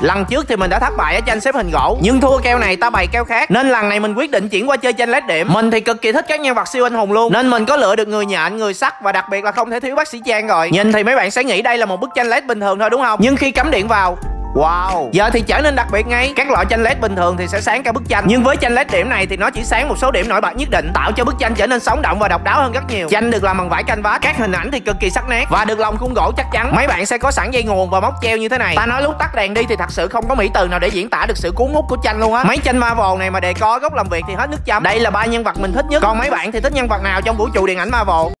lần trước thì mình đã thất bại ở tranh xếp hình gỗ, nhưng thua keo này ta bày keo khác. Nên lần này mình quyết định chuyển qua chơi tranh lát điểm. Mình thì cực kỳ thích các nhân vật siêu anh hùng luôn, nên mình có lựa được người nhện, người sắt và đặc biệt là không thể thiếu bác sĩ trang rồi. Nhìn thì mấy bạn sẽ nghĩ đây là một bức tranh led bình thường thôi, đúng không? Nhưng khi cắm điện vào Wow, giờ thì trở nên đặc biệt ngay. Các loại tranh led bình thường thì sẽ sáng cả bức tranh Nhưng với tranh led điểm này thì nó chỉ sáng một số điểm nổi bật nhất định Tạo cho bức tranh trở nên sống động và độc đáo hơn rất nhiều. Tranh được làm bằng vải canvas Các hình ảnh thì cực kỳ sắc nét. Và được lòng khung gỗ chắc chắn. Mấy bạn sẽ có sẵn dây nguồn và móc treo như thế này. Ta nói lúc tắt đèn đi thì thật sự không có mỹ từ nào để diễn tả được sự cuốn hút của tranh luôn á. Mấy tranh Marvel này mà đề co góc làm việc thì hết nước chấm. Đây là ba nhân vật mình thích nhất. Còn mấy bạn thì thích nhân vật nào trong vũ trụ điện ảnh Marvel